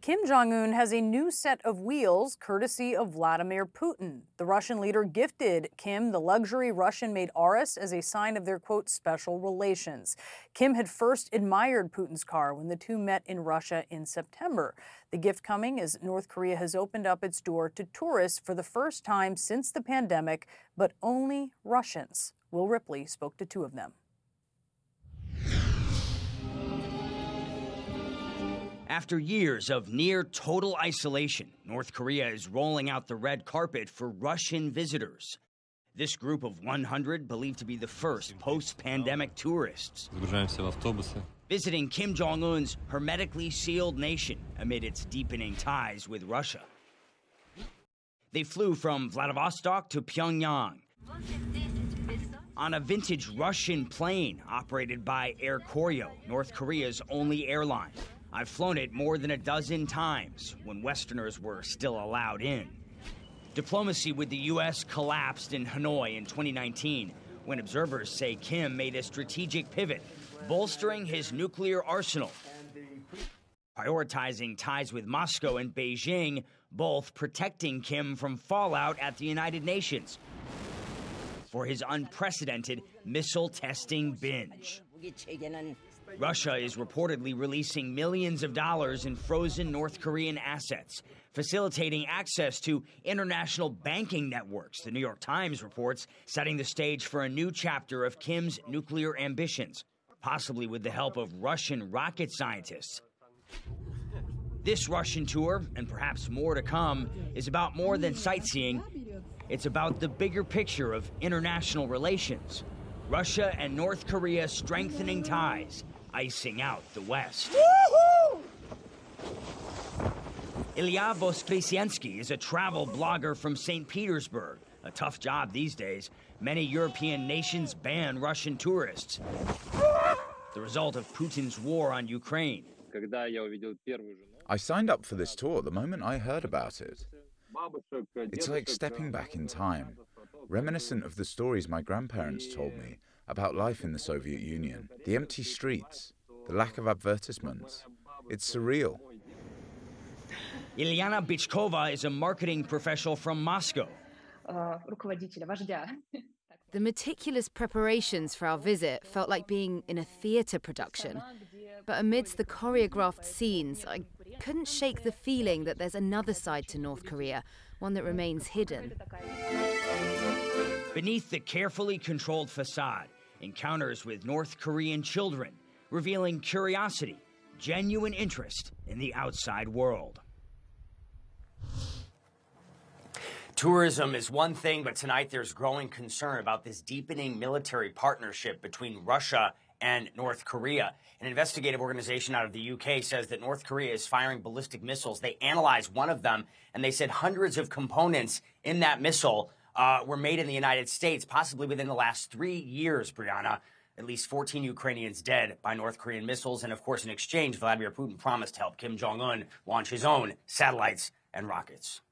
Kim Jong un has a new set of wheels courtesy of Vladimir Putin. The Russian leader gifted Kim the luxury Russian made Aurus as a sign of their, quote, special relations. Kim had first admired Putin's car when the two met in Russia in September. The gift coming as North Korea has opened up its door to tourists for the first time since the pandemic, but only Russians. Will Ripley spoke to two of them. After years of near total isolation, North Korea is rolling out the red carpet for Russian visitors. This group of 100 believed to be the first post pandemic tourists. Visiting Kim Jong un's hermetically sealed nation amid its deepening ties with Russia. They flew from Vladivostok to Pyongyang on a vintage Russian plane operated by Air Koryo, North Korea's only airline. I've flown it more than a dozen times when Westerners were still allowed in. Diplomacy with the U.S. collapsed in Hanoi in 2019 when observers say Kim made a strategic pivot, bolstering his nuclear arsenal, prioritizing ties with Moscow and Beijing, both protecting Kim from fallout at the United Nations for his unprecedented missile testing binge. Russia is reportedly releasing millions of dollars in frozen North Korean assets, facilitating access to international banking networks, the New York Times reports, setting the stage for a new chapter of Kim's nuclear ambitions, possibly with the help of Russian rocket scientists. This Russian tour, and perhaps more to come, is about more than sightseeing. It's about the bigger picture of international relations. Russia and North Korea strengthening ties icing out the West. Ilya Voskresensky is a travel blogger from St. Petersburg. A tough job these days. Many European nations ban Russian tourists. The result of Putin's war on Ukraine. I signed up for this tour the moment I heard about it. It's like stepping back in time, reminiscent of the stories my grandparents told me about life in the Soviet Union. The empty streets, the lack of advertisements. It's surreal. Ilyana Bichkova is a marketing professional from Moscow. The meticulous preparations for our visit felt like being in a theatre production. But amidst the choreographed scenes, I couldn't shake the feeling that there's another side to North Korea, one that remains hidden. Beneath the carefully controlled facade, encounters with North Korean children, revealing curiosity, genuine interest in the outside world. Tourism is one thing, but tonight there's growing concern about this deepening military partnership between Russia and North Korea. An investigative organization out of the UK says that North Korea is firing ballistic missiles. They analyzed one of them, and they said hundreds of components in that missile uh, were made in the United States, possibly within the last three years, Brianna. At least 14 Ukrainians dead by North Korean missiles. And of course, in exchange, Vladimir Putin promised to help Kim Jong un launch his own satellites and rockets.